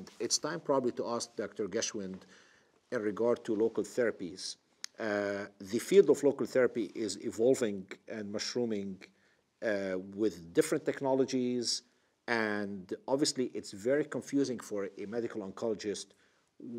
And it's time probably to ask Dr. Geschwind in regard to local therapies. Uh, the field of local therapy is evolving and mushrooming uh, with different technologies, and obviously it's very confusing for a medical oncologist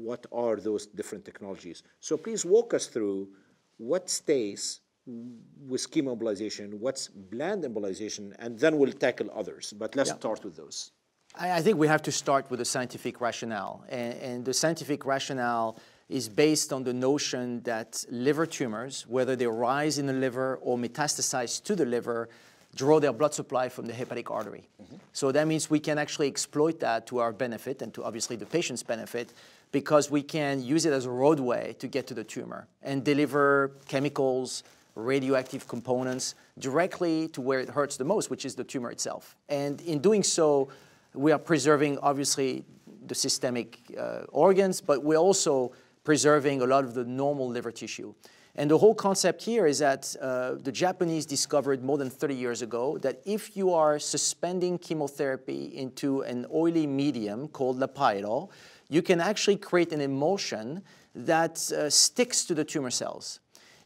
what are those different technologies. So please walk us through what stays with chemoembolization, what's bland embolization, and then we'll tackle others. But let's yeah. start with those. I think we have to start with the scientific rationale. And, and, the scientific rationale is based on the notion that liver tumors, whether they rise in the liver or metastasize to the liver, draw their blood supply from the hepatic artery. Mm -hmm. So that means we can actually exploit that to our benefit and to obviously the patient's benefit because we can use it as a roadway to get to the tumor and deliver chemicals, radioactive components directly to where it hurts the most, which is the tumor itself. And in doing so, we are preserving obviously the systemic uh, organs, but we're also preserving a lot of the normal liver tissue. And the whole concept here is that uh, the Japanese discovered more than 30 years ago that if you are suspending chemotherapy into an oily medium called Lipiodol, you can actually create an emulsion that uh, sticks to the tumor cells.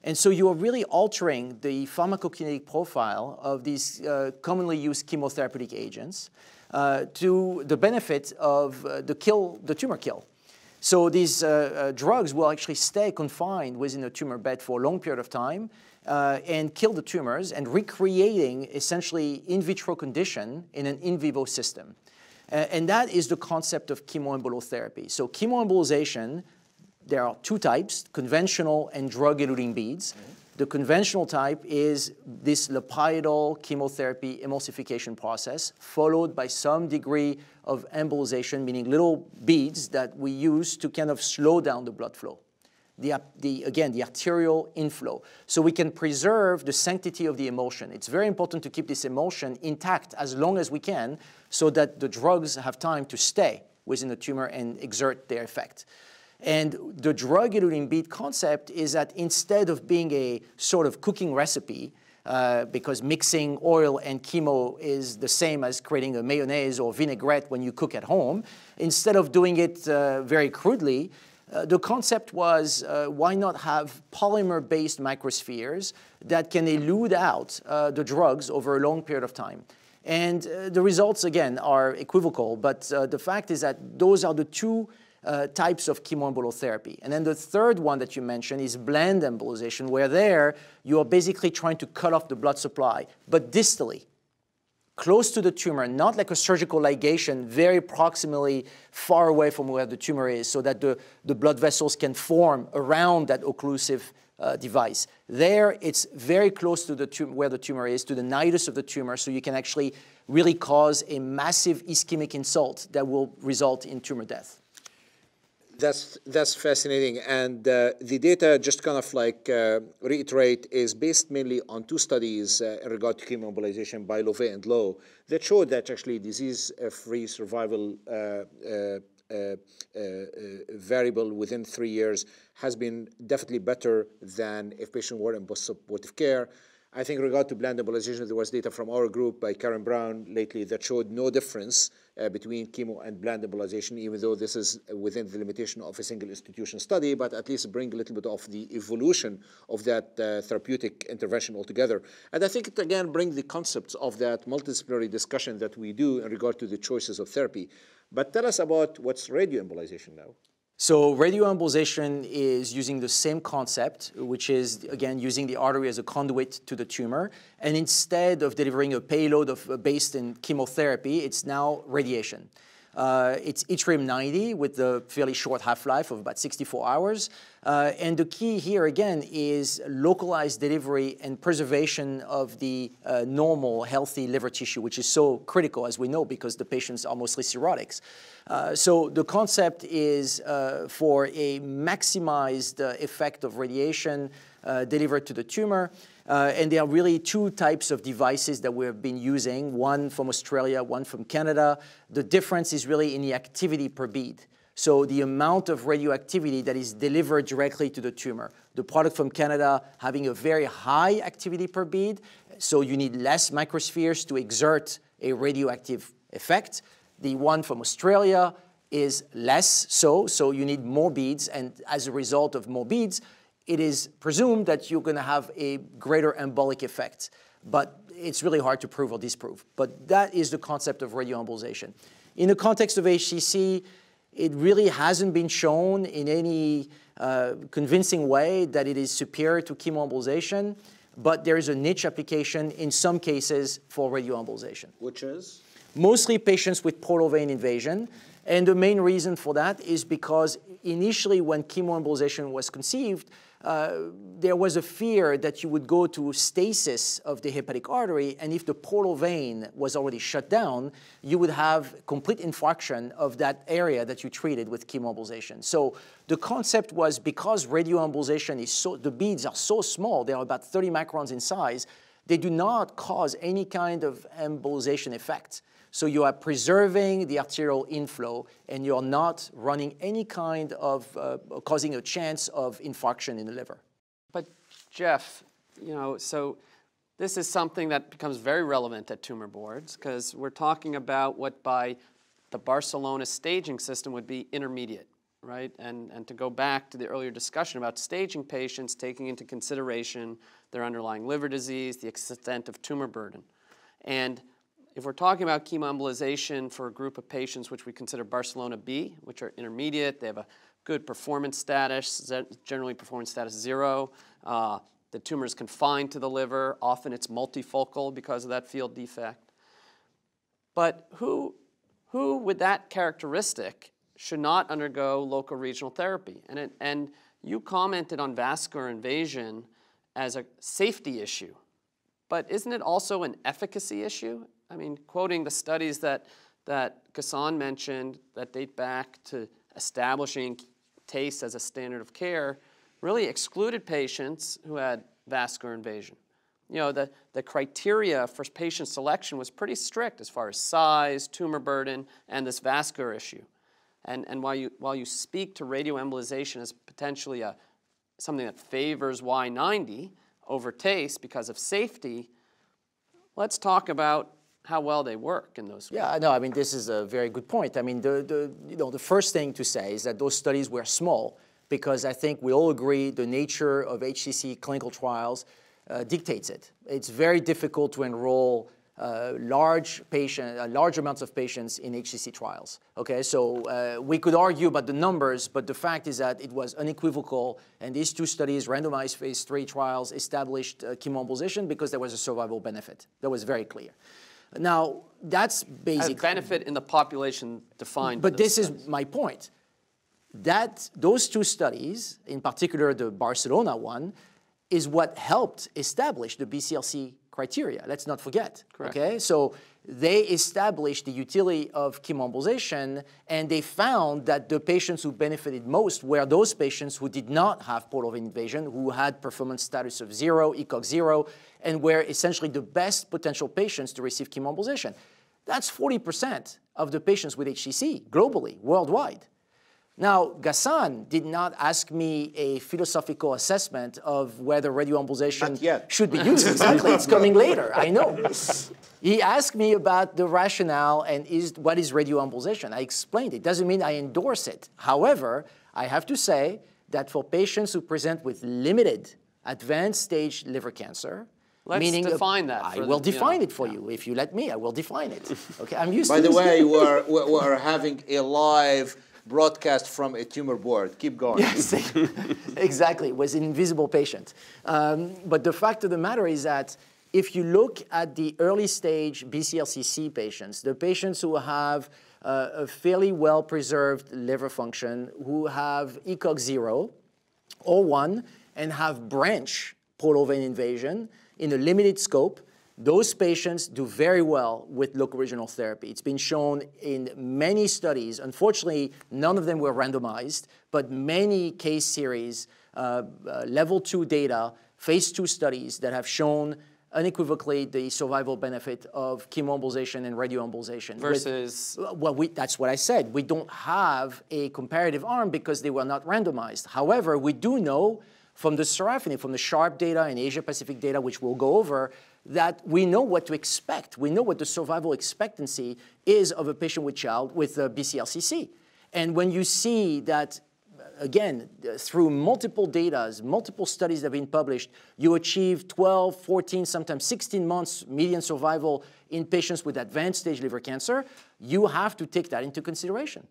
And so you are really altering the pharmacokinetic profile of these uh, commonly used chemotherapeutic agents uh, to the benefit of uh, the kill, the tumor kill. So these uh, uh, drugs will actually stay confined within the tumor bed for a long period of time and kill the tumors and recreating essentially in vitro condition in an in vivo system. and that is the concept of chemoembolotherapy. So chemoembolization, there are two types, conventional and drug-eluting beads. Mm -hmm. The conventional type is this Lipiodol chemotherapy emulsification process, followed by some degree of embolization, meaning little beads that we use to kind of slow down the blood flow. The, the, again, the arterial inflow. So we can preserve the sanctity of the emulsion. It's very important to keep this emulsion intact as long as we can so that the drugs have time to stay within the tumor and exert their effect. And the drug-eluting bead concept is that instead of being a sort of cooking recipe, uh, because mixing oil and chemo is the same as creating a mayonnaise or vinaigrette when you cook at home, instead of doing it uh, very crudely, uh, the concept was uh, why not have polymer-based microspheres that can elute out uh, the drugs over a long period of time. And uh, the results, again, are equivocal, but the fact is that those are the two uh, types of chemoembolotherapy. And then the third one that you mentioned is bland embolization, where there you are basically trying to cut off the blood supply, but distally, close to the tumor, not like a surgical ligation, very proximally far away from where the tumor is, so that the, the blood vessels can form around that occlusive uh, device. There, it's very close to the where the tumor is, to the nidus of the tumor, so you can actually really cause a massive ischemic insult that will result in tumor death. That's that's fascinating, and uh, the data just kind of like uh, reiterate is based mainly on two studies uh, in regard to chemoembolization by Llovet and Lo that showed that actually disease-free survival uh, uh, uh, variable within three years has been definitely better than if patients were in post-supportive care. I think regard to bland embolization, there was data from our group by Karen Brown lately that showed no difference uh, between chemo and bland embolization, even though this is within the limitation of a single institution study, but at least bring a little bit of the evolution of that uh, therapeutic intervention altogether. And I think it again brings the concepts of that multidisciplinary discussion that we do in regard to the choices of therapy. But tell us about what's radioembolization now. So radioembolization is using the same concept, which is, again, using the artery as a conduit to the tumor. And instead of delivering a payload of, uh, based in chemotherapy, it's now radiation. Uh, it's yttrium-90 with the fairly short half-life of about 64 hours. Uh, and the key here, again, is localized delivery and preservation of the uh, normal, healthy liver tissue, which is so critical, as we know, because the patients are mostly cirrhotics. Uh, so the concept is uh, for a maximized uh, effect of radiation delivered to the tumor. Uh, and there are really two types of devices that we have been using, one from Australia, one from Canada. The difference is really in the activity per bead. So the amount of radioactivity that is delivered directly to the tumor. The product from Canada having a very high activity per bead, so you need less microspheres to exert a radioactive effect. The one from Australia is less so, so you need more beads, and as a result of more beads, it is presumed that you're going to have a greater embolic effect. But it's really hard to prove or disprove. But that is the concept of radioembolization. In the context of HCC, it really hasn't been shown in any uh, convincing way that it is superior to chemoembolization, but there is a niche application in some cases for radioembolization. Which is? Mostly patients with portal vein invasion. And the main reason for that is because initially when chemoembolization was conceived, uh, there was a fear that you would go to stasis of the hepatic artery, and if the portal vein was already shut down, you would have complete infarction of that area that you treated with chemoembolization. So the concept was because radioembolization is so, the beads are so small, they are about 30 microns in size, they do not cause any kind of embolization effect. So you are preserving the arterial inflow and you're not running any kind of, uh, causing a chance of infarction in the liver. But Jeff, you know, so this is something that becomes very relevant at tumor boards because we're talking about what by the Barcelona staging system would be intermediate, right? And, and to go back to the earlier discussion about staging patients, taking into consideration their underlying liver disease, the extent of tumor burden. And if we're talking about chemoembolization for a group of patients which we consider Barcelona B, which are intermediate, they have a good performance status, generally performance status zero. Uh, the tumor is confined to the liver. Often it's multifocal because of that field defect. But who, who with that characteristic should not undergo local regional therapy? And, it, and you commented on vascular invasion as a safety issue. But isn't it also an efficacy issue? I mean, quoting the studies that, that Ghassan mentioned that date back to establishing TACE as a standard of care, really excluded patients who had vascular invasion. You know, the, the criteria for patient selection was pretty strict as far as size, tumor burden, and this vascular issue. And, and while, you, while you speak to radioembolization as potentially a, something that favors Y90 over TACE because of safety, let's talk about how well they work in those. Yeah, no, I mean, this is a very good point. I mean, the, the, you know, the first thing to say is that those studies were small because I think we all agree the nature of HCC clinical trials uh, dictates it. It's very difficult to enroll uh, large patient, uh, large amounts of patients in HCC trials. Okay, so uh, we could argue about the numbers, but the fact is that it was unequivocal, and these two studies, randomized phase three trials, established uh, chemoembolization because there was a survival benefit. That was very clear. Now, that's basic. A benefit in the population defined. But this studies. is my point. That those two studies, in particular the Barcelona one, is what helped establish the BCLC criteria. Let's not forget. Correct. Okay, so they established the utility of chemoembolization and they found that the patients who benefited most were those patients who did not have portal vein invasion, who had performance status of zero, ECOG zero, and were essentially the best potential patients to receive chemoembolization. That's 40% of the patients with HCC globally, worldwide. Now, Ghassan did not ask me a philosophical assessment of whether radioembolization should be used. exactly, it's coming later, I know. He asked me about the rationale and is, what is radioembolization. I explained it. Doesn't mean I endorse it. However, I have to say that for patients who present with limited advanced stage liver cancer, Let's meaning define that. I will the, define you know, it for yeah. you. If you let me, I will define it. Okay, I'm used By to By the way, we're, we're having a live broadcast from a tumor board. Keep going. Yes, exactly. Was an invisible patient. Um, but the fact of the matter is that if you look at the early stage BCLCC patients, the patients who have uh, a fairly well preserved liver function, who have ECOG 0 or 1, and have branch portal vein invasion in a limited scope, those patients do very well with local regional therapy. It's been shown in many studies. Unfortunately, none of them were randomized, but many case series, uh, uh, level two data, phase two studies that have shown unequivocally the survival benefit of chemoembolization and radioembolization. Versus? With, well, we, that's what I said. We don't have a comparative arm because they were not randomized. However, we do know from the sorafenib, from the SHARP data and Asia Pacific data, which we'll go over, that we know what to expect. We know what the survival expectancy is of a patient with child with BCLCC. And when you see that again, through multiple data, multiple studies that have been published, you achieve 12, 14, sometimes 16 months median survival in patients with advanced stage liver cancer, you have to take that into consideration.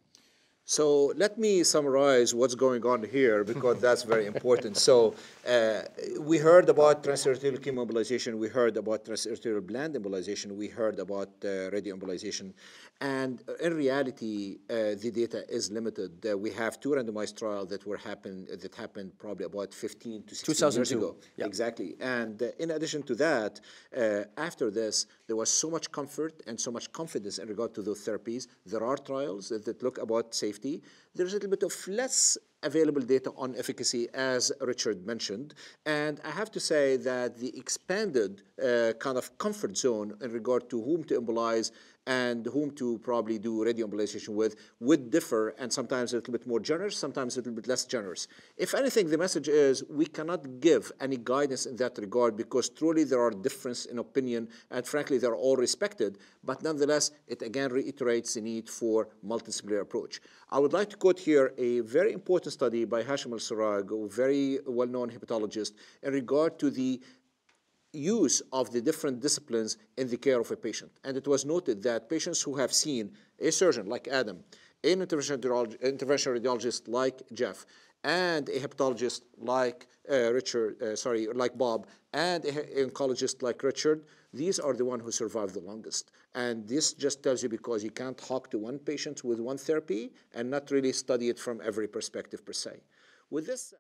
So let me summarize what's going on here because that's very important. So uh, we heard about transarterial chemoembolization, we heard about transarterial bland embolization, we heard about uh, radioembolization, and in reality, uh, the data is limited. Uh, we have two randomized trials that were happen that happened probably about 15 to 16 years ago. Yep. Exactly. And uh, in addition to that, uh, after this, there was so much comfort and so much confidence in regard to those therapies. There are trials that, look about safety. There's a little bit of less available data on efficacy, as Richard mentioned. And I have to say that the expanded uh, kind of comfort zone in regard to whom to embolize and whom to probably do radioembolization with would differ and sometimes a little bit more generous, sometimes a little bit less generous. If anything, the message is we cannot give any guidance in that regard because truly there are differences in opinion and frankly they're all respected, but nonetheless it again reiterates the need for multidisciplinary approach. I would like to quote here a very important study by Hashem El-Serag, a very well-known hepatologist, in regard to the use of the different disciplines in the care of a patient. And it was noted that patients who have seen a surgeon like Adam, an interventional radiologist like Jeff, and a hepatologist like uh, Richard, uh, sorry, like Bob, and an oncologist like Richard, these are the ones who survive the longest. And this just tells you because you can't talk to one patient with one therapy and not really study it from every perspective per se. With this.